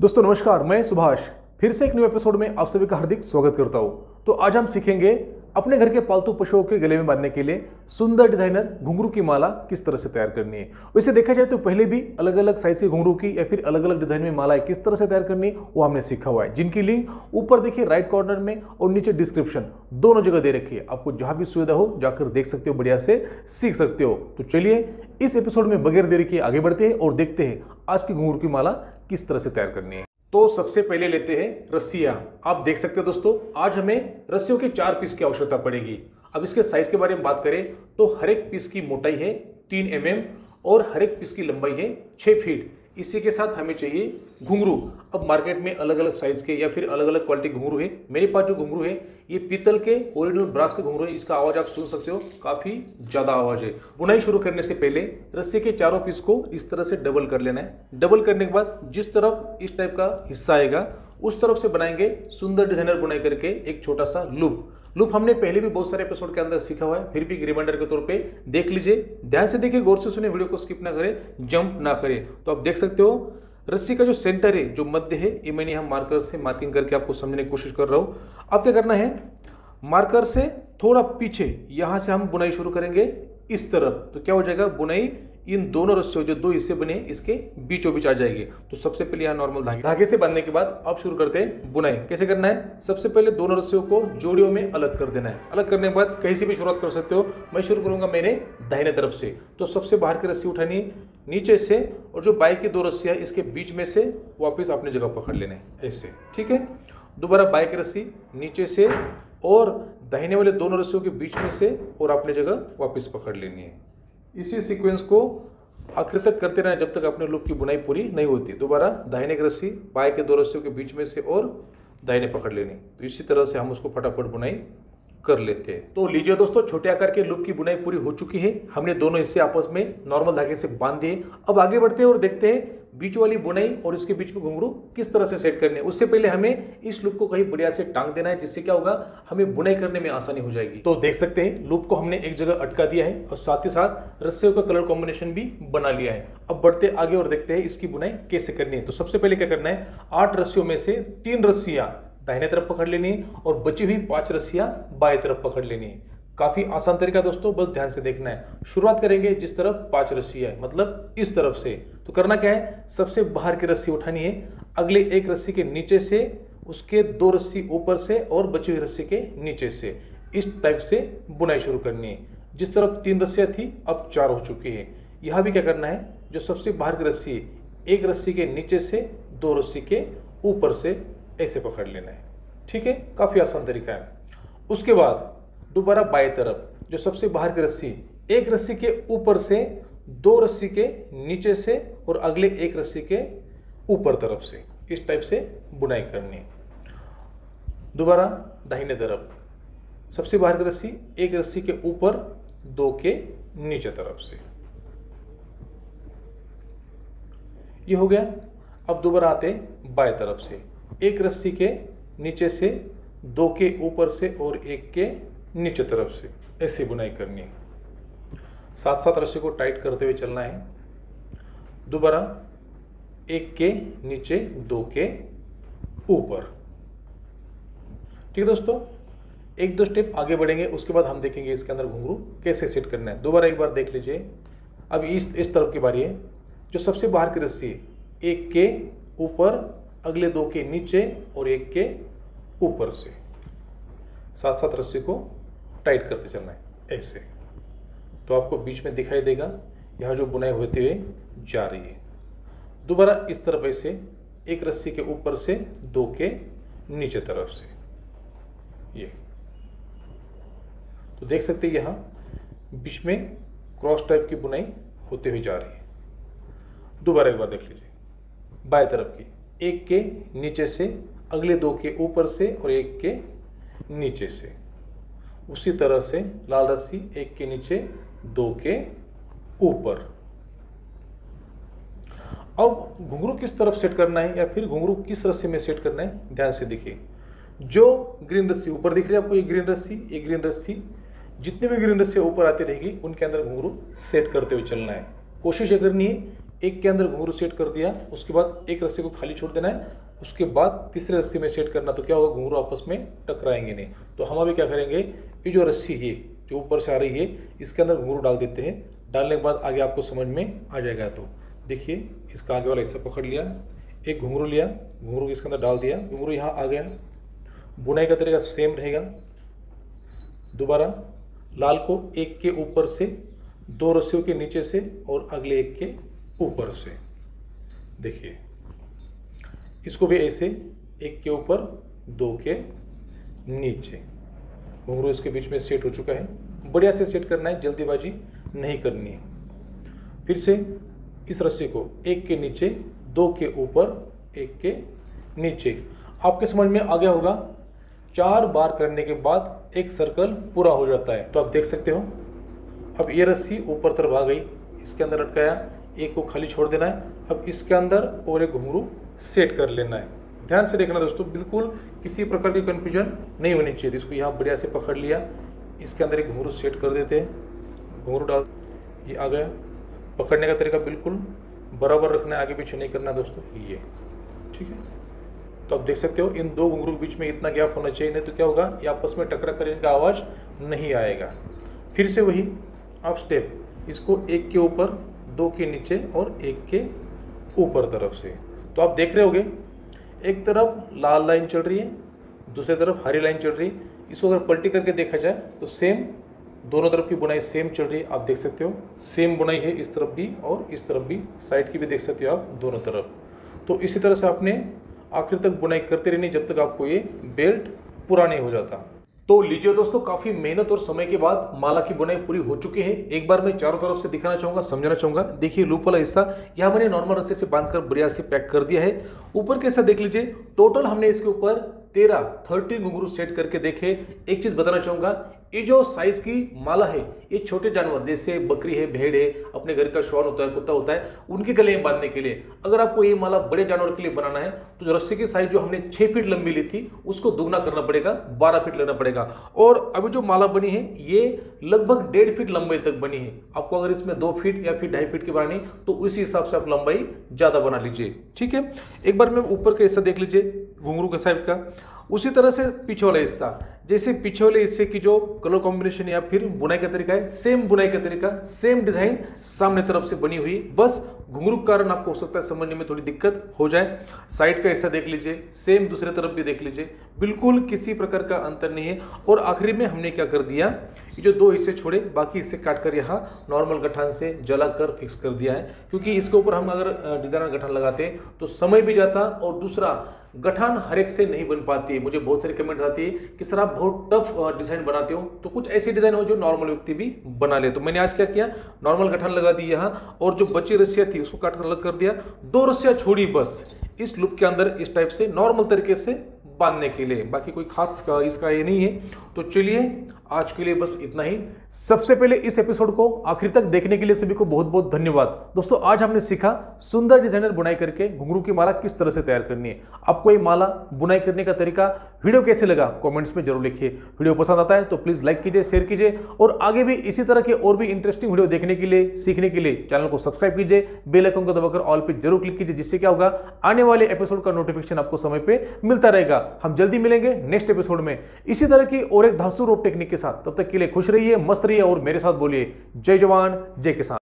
दोस्तों, नमस्कार, मैं सुभाष। फिर से एक न्यू एपिसोड में आप सभी का हार्दिक स्वागत करता हूँ। तो आज हम सीखेंगे अपने घर के पालतू पशुओं के गले में बांधने के लिए सुंदर डिज़ाइनर घुंघरू की माला किस तरह से तैयार करनी है? वैसे देखा जाए तो पहले भी अलग अलग साइज़ के घुंघरू की या फिर अलग अलग डिज़ाइन में मालाएँ किस तरह से तैयार करनी है, वो हमने सीखा हुआ है। जिनकी लिंक ऊपर देखिए राइट कॉर्नर में और नीचे डिस्क्रिप्शन दोनों जगह दे रखी है। आपको जहाँ भी सुविधा हो, जाकर देख सकते हो, बढ़िया से सीख सकते हो। तो चलिए इस एपिसोड में बगैर देरी के आगे बढ़ते हैं और देखते हैं आज की घुंघरू की माला किस तरह से तैयार करनी है। तो सबसे पहले लेते हैं रस्सियाँ। आप देख सकते हो दोस्तों, आज हमें रस्सियों के चार पीस की आवश्यकता पड़ेगी। अब इसके साइज़ के बारे में बात करें तो हर एक पीस की मोटाई है तीन एम mm और हर एक पीस की लंबाई है छः फीट। इसी के साथ हमें चाहिए घुंघरू। अब मार्केट में अलग अलग साइज़ के या फिर अलग अलग क्वालिटी घुंघरू है। मेरे पास जो घुंघरू है, ये पीतल के ओरिजिनल ब्रास के घुंघरू है। इसका आवाज़ आप सुन सकते हो, काफ़ी ज़्यादा आवाज़ है। बुनाई शुरू करने से पहले रस्सी के चारों पीस को इस तरह से डबल कर लेना है। डबल करने के बाद जिस तरफ़ इस टाइप का हिस्सा आएगा, उस तरफ़ से बनाएँगे सुंदर डिज़ाइनर बुनाई करके एक छोटा सा लूप लूप हमने पहले भी बहुत सारे एपिसोड के अंदर सीखा हुआ है, फिर भी एक रिमाइंडर के तौर पे देख लीजिए। ध्यान से देखिए, गौर से सुने वीडियो को स्किप ना करें जंप ना करें। तो आप देख सकते हो, रस्सी का जो सेंटर है, जो मध्य है, ये मैंने यहाँ मार्कर से मार्किंग करके आपको समझने की कोशिश कर रहा हूँ। अब क्या करना है? मार्कर से थोड़ा पीछे, यहाँ से हम बुनाई शुरू करेंगे, इस तरफ़। तो क्या हो जाएगा? बुनाई इन दोनों रस्सियों, जो दो हिस्से बने, इसके बीचों बीच आ जाएगी। तो सबसे पहले यहाँ नॉर्मल धागे। धागे से बांधने के बाद अब शुरू करते हैं बुनाई। कैसे करना है? सबसे पहले दोनों रस्सियों को जोड़ियों में अलग कर देना है। अलग करने के बाद कहीं से भी शुरुआत कर सकते हो। मैं शुरू करूँगा मेरे दाहिने तरफ़ से। तो सबसे बाहर की रस्सी उठानी नीचे से, और जो बाइक की दो रस्सियाँ इसके बीच में से वापिस अपनी जगह पकड़ लेना है। ऐसे, ठीक है? दोबारा बाइक रस्सी, नीचे से, और दाहिने वाले दोनों रस्सियों के बीच में से, और अपनी जगह वापस पकड़ लेनी है। इसी सीक्वेंस को आकृतक तक करते रहें जब तक अपने लूप की बुनाई पूरी नहीं होती। दोबारा दाहिने की रस्सी बाएँ के दो रस्सियों के बीच में से और दाहिने पकड़ लेनी। तो इसी तरह से हम उसको फटाफट बुनाई कर लेते हैं। तो लीजिए दोस्तों, छोटे आकार के लूप की बुनाई पूरी हो चुकी है। हमने दोनों हिस्से आपस में नॉर्मल धागे से बाँध दिए। अब आगे बढ़ते हैं और देखते हैं बीच वाली बुनाई और इसके बीच में घुंघरू किस तरह से सेट करने उससे पहले हमें इस लूप को कहीं बढ़िया से टांग देना है, जिससे क्या होगा, हमें बुनाई करने में आसानी हो जाएगी। तो देख सकते हैं, लूप को हमने एक जगह अटका दिया है और साथ ही साथ रस्सियों का कलर कॉम्बिनेशन भी बना लिया है। अब बढ़ते आगे और देखते हैं इसकी बुनाई कैसे करनी है। तो सबसे पहले क्या करना है, आठ रस्सियों में से तीन रस्सियाँ दाहिने तरफ़ पकड़ लेनी है और बची हुई पाँच रस्सियाँ बाएँ तरफ़ पकड़ लेनी है। काफ़ी आसान तरीका दोस्तों, बस ध्यान से देखना है। शुरुआत करेंगे जिस तरफ़ पाँच रस्सी है मतलब इस तरफ़ से। तो करना क्या है? सबसे बाहर की रस्सी उठानी है। अगले एक रस्सी के नीचे से, उसके दो रस्सी ऊपर से और बची हुई रस्सी के नीचे से। इस टाइप से बुनाई शुरू करनी है। जिस तरफ़ तीन रस्सियाँ थी, अब चार हो चुकी है। यहाँ भी क्या करना है? जो सबसे बाहर की रस्सी है, एक रस्सी के नीचे से, दो रस्सी के ऊपर से ऐसे पकड़ लेना है। ठीक है? काफ़ी आसान तरीका है। उसके बाद दोबारा बाएँ तरफ़, जो सबसे बाहर की रस्सी, एक रस्सी के ऊपर से, दो रस्सी के नीचे से और अगले एक रस्सी के ऊपर तरफ़ से। इस टाइप से बुनाई करनी है। दोबारा दाहिने तरफ़, सबसे बाहर की रस्सी, एक रस्सी के ऊपर, दो के नीचे तरफ़ से। ये हो गया। अब दोबारा आते बाएँ तरफ़ से। एक रस्सी के नीचे से, दो के ऊपर से और एक के नीचे तरफ़ से। ऐसी बुनाई करनी है। साथ साथ रस्सी को टाइट करते हुए चलना है। दोबारा एक के नीचे, दो के ऊपर। ठीक है दोस्तों, एक दो स्टेप आगे बढ़ेंगे, उसके बाद हम देखेंगे इसके अंदर घुंघरू कैसे सेट करना है। दोबारा एक बार देख लीजिए। अब इस इस तरफ़ की बारी है। जो सबसे बाहर की रस्सी है, एक के ऊपर अगले दो के नीचे और एक के ऊपर से। साथ साथ रस्सी को टाइट करते चलना है, ऐसे। तो आपको बीच में दिखाई देगा, यहाँ जो बुनाई होते हुए जा रही है। दोबारा इस तरफ़ ऐसे, एक रस्सी के ऊपर से, दो के नीचे तरफ़ से। ये। तो देख सकते हैं यहाँ, बीच में क्रॉस टाइप की बुनाई होते हुए जा रही है। दोबारा एक बार देख लीजिए, बाएँ तरफ़ की। एक के नीचे से, अगले दो के ऊपर से और एक के नीचे से। उसी तरह से लाल रस्सी एक के नीचे, दो के ऊपर। अब घुंघरू किस तरफ़ सेट करना है या फिर घुंघरू किस रस्सी में सेट करना है, ध्यान से देखिए। जो ग्रीन रस्सी ऊपर दिख रही है आपको, ये ग्रीन रस्सी, ये ग्रीन रस्सी, जितनी भी ग्रीन रस्सी ऊपर आती रहेगी, उनके अंदर घुंघरू सेट करते हुए चलना है। कोशिश ये करनी है एक के अंदर घुंघरू सेट कर दिया, उसके बाद एक रस्सी को खाली छोड़ देना है, उसके बाद तीसरे रस्सी में सेट करना तो क्या होगा, घुंघरू आपस में टकराएँगे नहीं। तो हम अभी क्या करेंगे, ये जो रस्सी है, जो ऊपर से आ रही है, इसके अंदर घुंघरू डाल देते हैं। डालने के बाद आगे आपको समझ में आ जाएगा तो। देखिए, इसका आगे वाला हिस्सा पकड़ लिया, एक घुंघरू लिया, घुंघरू इसके अंदर डाल दिया, घुंघरू यहाँ आ गया। बुनाई का तरीका सेम रहेगा। दोबारा, लाल को एक के ऊपर से, दो रस्सियों के नीचे से और अगले एक के ऊपर से। देखिए, इसको भी ऐसे, एक के ऊपर, दो के नीचे। घुंघरू इसके बीच में सेट हो चुका है। बढ़िया से सेट करना है, जल्दीबाजी नहीं करनी है। फिर से इस रस्सी को एक के नीचे, दो के ऊपर, एक के नीचे। आपके समझ में आ गया होगा, चार बार करने के बाद एक सर्कल पूरा हो जाता है। तो आप देख सकते हो, अब ये रस्सी ऊपर तरफ़ आ गई, इसके अंदर अटकाया एक को खाली छोड़ देना है, अब इसके अंदर और एक घुंघरू सेट कर लेना है। ध्यान से देखना दोस्तों, बिल्कुल किसी प्रकार की कन्फ्यूज़न नहीं होनी चाहिए। इसको यहाँ बढ़िया से पकड़ लिया। इसके अंदर एक घुंघरू सेट कर देते हैं। घुंघरू डाल, ये आ गया। पकड़ने का तरीका बिल्कुल बराबर रखना है, आगे पीछे नहीं करना दोस्तों, ये। ठीक है? तो आप देख सकते हो, इन दो घुंघरू के बीच में इतना गैप होना चाहिए, नहीं तो क्या होगा, ये आपस में टकरा कर इनका आवाज़ नहीं आएगा। फिर से वही, आप स्टेप इसको एक के ऊपर दो के नीचे और एक के ऊपर तरफ़ से। तो आप देख रहे होगे, एक तरफ़ लाल लाइन चल रही है, दूसरी तरफ़ हरी लाइन चल रही है। इसको अगर पलटी करके देखा जाए तो सेम दोनों तरफ़ की बुनाई सेम चल रही है, आप देख सकते हो। सेम बुनाई है इस तरफ़ भी और इस तरफ़ भी साइड की भी देख सकते हो आप दोनों तरफ़। तो इसी तरह से आपने आखिर तक बुनाई करते रहनी जब तक आपको ये बेल्ट पूरा नहीं हो जाता। तो लीजिए दोस्तों, काफ़ी मेहनत और समय के बाद माला की बुनाई पूरी हो चुकी है। एक बार मैं चारों तरफ़ से दिखाना चाहूँगा, समझाना चाहूँगा। देखिए, लूप वाला हिस्सा, यहाँ मैंने नॉर्मल रस्से से बांधकर बढ़िया से पैक कर दिया है। ऊपर कैसा देख लीजिए टोटल हमने इसके ऊपर तेरह थर्टी घुंगू सेट करके देखे। एक चीज़ बताना चाहूँगा ये जो साइज़ की माला है, ये छोटे जानवर, जैसे बकरी है, भेड़ है, अपने घर का श्वान होता है, कुत्ता होता है, उनके गले में बांधने के लिए, अगर आपको ये माला बड़े जानवर के लिए बनाना है तो रस्सी की साइज़ जो हमने छह फीट लंबी ली थी, उसको दुगना करना पड़ेगा, बारह फीट लेना पड़ेगा। और अभी जो माला बनी है, ये लगभग डेढ़ फीट लंबाई तक बनी है। आपको अगर इसमें दो फीट या फिर ढाई फीट की बनानी तो उसी हिसाब से आप लंबाई ज़्यादा बना लीजिए। ठीक है? एक बार में ऊपर का हिस्सा देख लीजिए घुंगरू के साइड का। उसी तरह से पीछे वाला हिस्सा। जैसे पीछे वाले हिस्से की जो कलर कॉम्बिनेशन या फिर बुनाई का तरीका है सेम बुनाई का तरीका सेम डिज़ाइन सामने तरफ़ से बनी हुई। बस घुंगरू के कारण आपको हो सकता है समझने में थोड़ी दिक्कत हो जाए। साइड का हिस्सा देख लीजिए सेम दूसरे तरफ़ भी देख लीजिए। बिल्कुल किसी प्रकार का अंतर नहीं है। और आखिरी में हमने क्या कर दिया? ये जो दो हिस्से छोड़े, बाकी हिस्से काट कर यहाँ नॉर्मल गठान से जला कर फिक्स कर दिया है। क्योंकि इसके ऊपर हम अगर डिज़ाइनर गठान लगाते तो समय भी जाता और दूसरा, गठान हर एक से नहीं बन पाती है। मुझे बहुत सारी कमेंट आती है कि, सर, आप बहुत टफ डिज़ाइन बनाते हो। तो कुछ ऐसी डिज़ाइन हो जो नॉर्मल व्यक्ति भी बना ले। तो मैंने आज क्या किया? नॉर्मल गठान लगा दी यहाँ और जो बची रस्सियाँ थी, उसको काट कर अलग कर दिया। दो रस्सियाँ छोड़ी बस। इस लुक के अंदर, इस टाइप से नॉर्मल तरीके से बांधने के लिए बाकी कोई खास इसका ये नहीं है। तो चलिए आज के लिए बस इतना ही। सबसे पहले इस एपिसोड को आखिर तक देखने के लिए सभी को बहुत बहुत धन्यवाद। दोस्तों, आज हमने सीखा सुंदर डिज़ाइनर बुनाई करके घुंगरू की माला किस तरह से तैयार करनी है। आपको ये माला बुनाई करने का तरीका वीडियो कैसे लगा, कमेंट्स में ज़रूर लिखिए। वीडियो पसंद आता है तो प्लीज़ लाइक कीजिए, शेयर कीजिए और आगे भी इसी तरह के और भी इंटरेस्टिंग वीडियो देखने के लिए, सीखने के लिए चैनल को सब्सक्राइब कीजिए। बेल को दबाकर ऑल पे ज़रूर क्लिक कीजिए, जिससे क्या होगा, आने वाले एपिसोड का नोटिफिकेशन आपको समय पे मिलता रहेगा। हम जल्दी मिलेंगे नेक्स्ट एपिसोड में। इसी तरह की और एक धासु रोप टेक्निक के साथ। तब तक के लिए खुश रहिए, मस्त रहिए और मेरे साथ बोलिए, जय जवान, जय किसान।